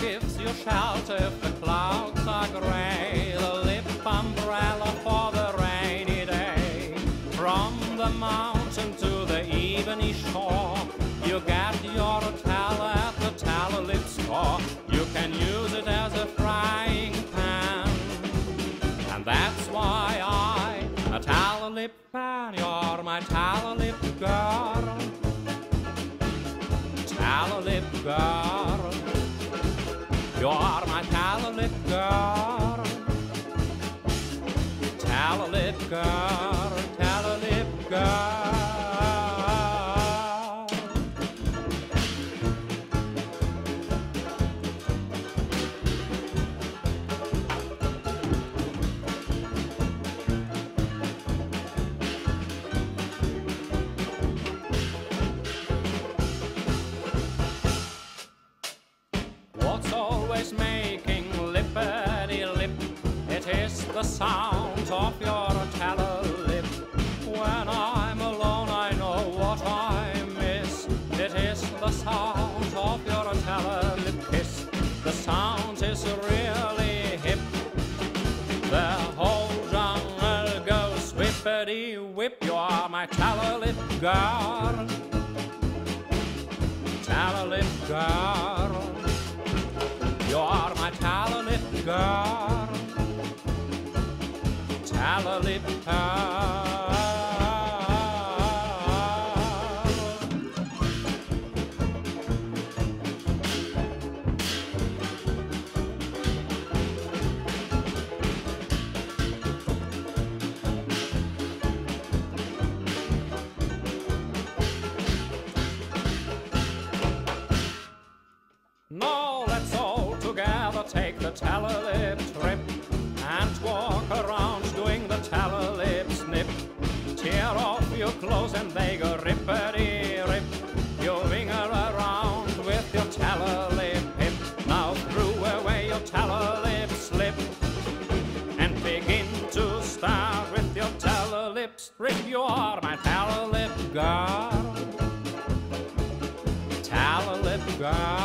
gives you shelter if the clouds are gray. The lip umbrella for the rainy day. From the mountain to the ebony shore, you get your towel at the towel lip store. You can use it as a frying pan, and that's why I a towel lip pan. You're my towel lip girl, towel lip girl. You're my lip girl, lip girl, the sound of your tallow lip. When I'm alone, I know what I miss. It is the sound of your tallow lip kiss. The sound is really hip. The whole jungle goes whippity whip. You are my tallow lip girl. Tallow lip girl. You're my tallow lip girl, lip. Now let's all together take the tallow clothes and they go rippity rip. You wing her around with your tallow lip hip. Now throw away your tallow lip slip and begin to start with your tallow lip Rip, You are my tallow lip girl. Tallow lip girl.